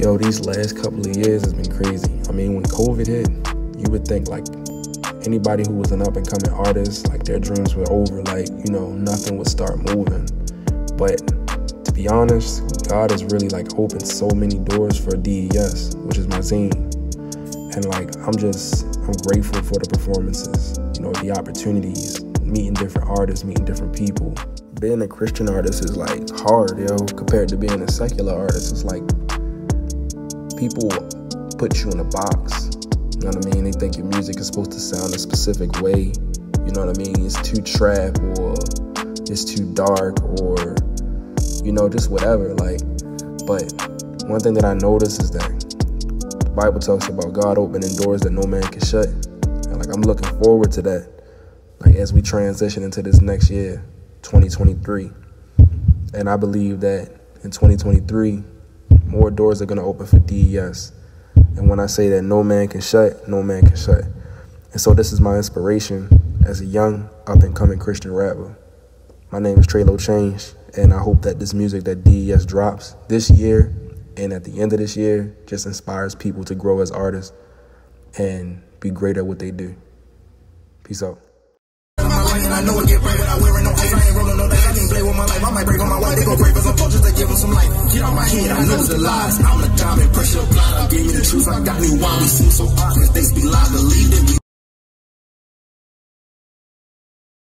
Yo, these last couple of years has been crazy. I mean, when COVID hit, you would think like anybody who was an up and coming artist, like their dreams were over, like, you know, nothing would start moving. But to be honest, God has really like opened so many doors for DES, which is my zine. And like, I'm just, I'm grateful for the performances, you know, the opportunities, meeting different artists, meeting different people. Being a Christian artist is like hard, yo, compared to being a secular artist. It's like people put you in a box. You know what I mean? They think your music is supposed to sound a specific way. You know what I mean? It's too trap or it's too dark or you know, just whatever. Like, but one thing that I notice is that the Bible talks about God opening doors that no man can shut. And like I'm looking forward to that. Like as we transition into this next year, 2023. And I believe that in 2023, more doors are gonna open for DES. And when I say that no man can shut, no man can shut. And so this is my inspiration as a young up and coming Christian rapper. My name is TrayLow Change, and I hope that this music that DES drops this year and at the end of this year just inspires people to grow as artists and be great at what they do. Peace out. I know it get I wear no ice. I ain't no dice. I can't play with my life. I might break on my wife. They go give. Get out my head. I know the lies. I'm the diamond pressure blind. I gave you the truth. I got me wine. We seem so honest. They speak lies. Believe that we